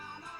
na na